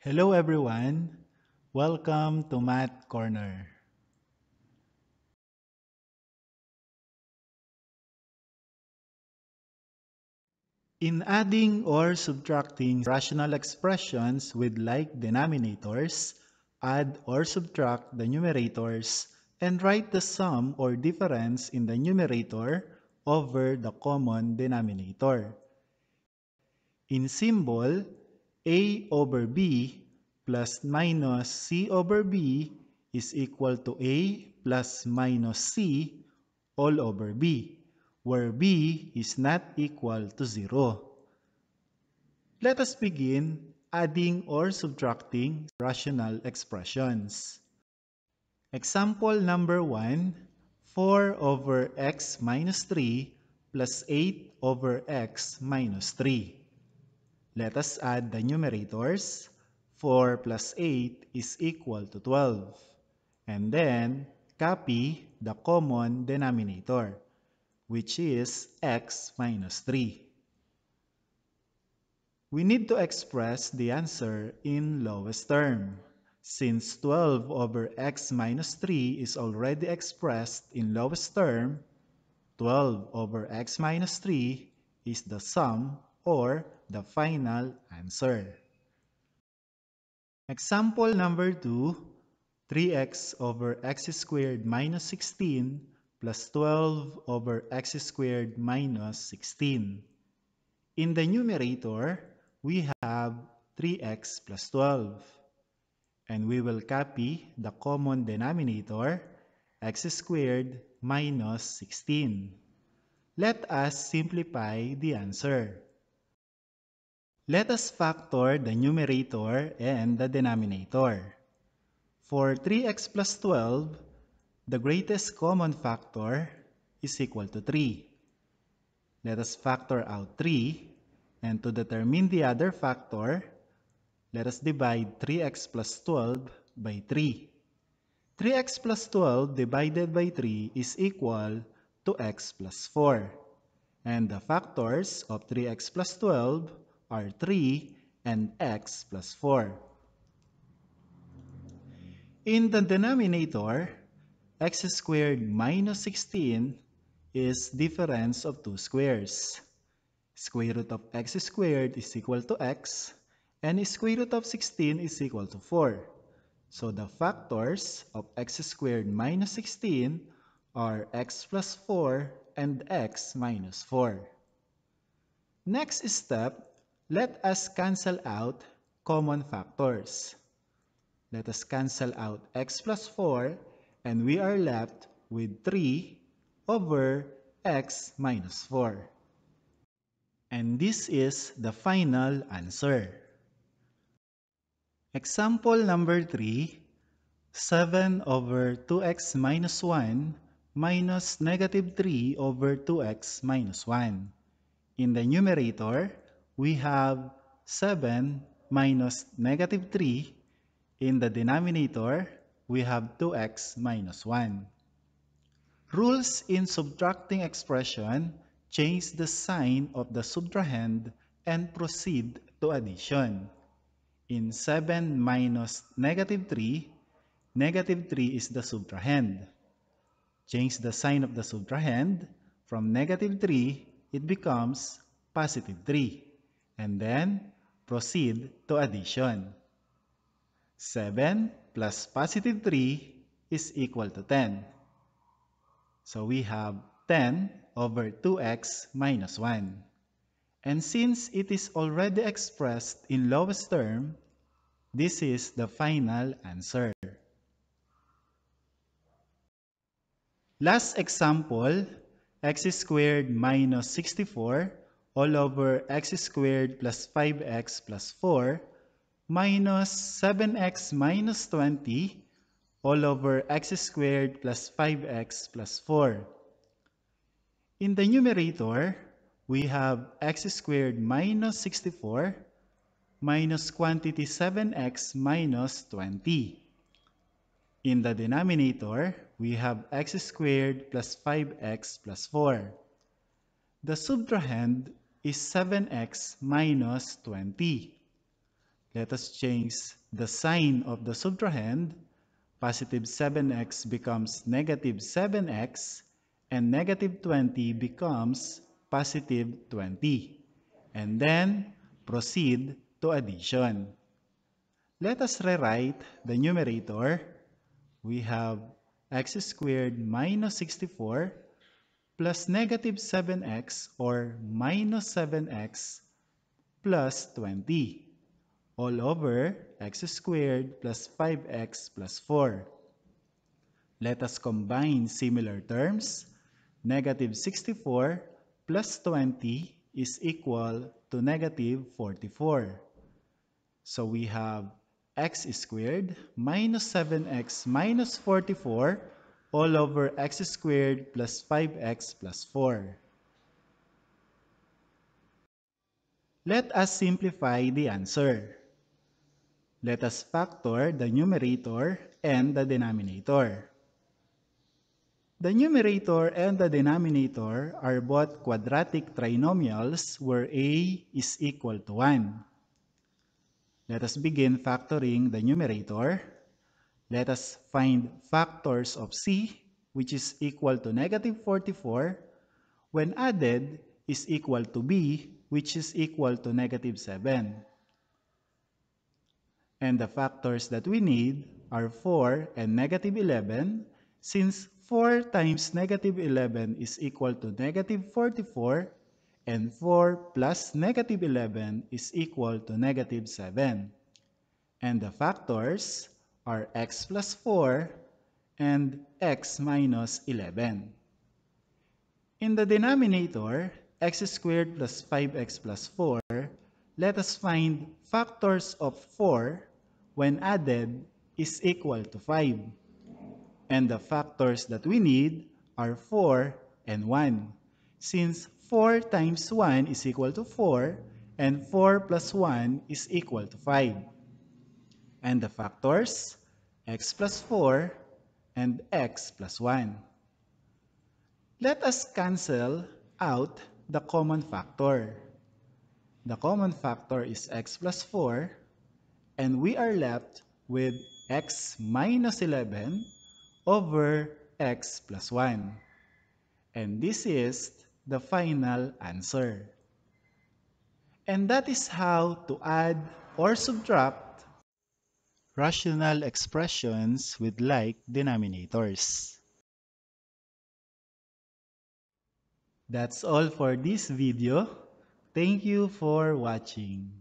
Hello everyone. Welcome to Math Corner. In adding or subtracting rational expressions with like denominators, add or subtract the numerators and write the sum or difference in the numerator over the common denominator. In symbol, a over b plus minus c over b is equal to a plus minus c all over b, where b is not equal to 0. Let us begin adding or subtracting rational expressions. Example number 1, 4 over x minus 3 plus 8 over x minus 3. Let us add the numerators. 4 plus 8 is equal to 12. And then, copy the common denominator, which is x minus 3. We need to express the answer in lowest term. Since 12 over x minus 3 is already expressed in lowest term, 12 over x minus 3 is the sum or the final answer. Example number 2, 3x over x squared minus 16 plus 12 over x squared minus 16. In the numerator, we have 3x plus 12. And we will copy the common denominator, x squared minus 16. Let us simplify the answer. Let us factor the numerator and the denominator. For 3x plus 12, the greatest common factor is equal to 3. Let us factor out 3, and to determine the other factor, let us divide 3x plus 12 by 3. 3x plus 12 divided by 3 is equal to x plus 4. And the factors of 3x plus 12 are 3 and x plus 4. In the denominator, x squared minus 16 is difference of two squares. Square root of x squared is equal to x, and square root of 16 is equal to 4. So the factors of x squared minus 16 are x plus 4 and x minus 4. Next step let us cancel out common factors. Let us cancel out x plus 4 and we are left with 3 over x minus 4. And this is the final answer. Example number 3, 7 over 2x minus 1 minus negative 3 over 2x minus 1. In the numerator, we have 7 minus negative 3. In the denominator, we have 2x minus 1. Rules in subtracting expression change the sign of the subtrahend and proceed to addition. In 7 minus negative 3, negative 3 is the subtrahend. Change the sign of the subtrahend. From negative 3, it becomes positive 3 and then proceed to addition. 7 plus positive 3 is equal to 10. So we have 10 over 2x minus 1. And since it is already expressed in lowest term, this is the final answer. Last example, x squared minus 64 all over x squared plus 5x plus 4 minus 7x minus 20 all over x squared plus 5x plus 4. In the numerator, we have x squared minus 64 minus quantity 7x minus 20. In the denominator, we have x squared plus 5x plus 4. The subtrahend is 7x minus 20. Let us change the sign of the subtrahend. Positive 7x becomes negative 7x and negative 20 becomes positive 20. And then proceed to addition. Let us rewrite the numerator. We have x squared minus 64 plus negative 7x or minus 7x plus 20 all over x squared plus 5x plus 4. Let us combine similar terms. Negative 64 plus 20 is equal to negative 44. So we have x squared minus 7x minus 44 all over x squared plus 5x plus 4. Let us simplify the answer. Let us factor the numerator and the denominator. The numerator and the denominator are both quadratic trinomials where a is equal to 1. Let us begin factoring the numerator. Let us find factors of c, which is equal to negative 44, when added is equal to b, which is equal to negative 7. And the factors that we need are 4 and negative 11, since 4 times negative 11 is equal to negative 44 and 4 plus negative 11 is equal to negative 7. And the factors are x plus 4 and x minus 11. In the denominator, x squared plus 5x plus 4, let us find factors of 4 when added is equal to 5 and the factors that we need are 4 and 1. Since 4 times 1 is equal to 4, and 4 plus 1 is equal to 5. And the factors, x plus 4 and x plus 1. Let us cancel out the common factor. The common factor is x plus 4, and we are left with x minus 11 over x plus 1. And this is the final answer. And that is how to add or subtract rational expressions with like denominators. That's all for this video. Thank you for watching.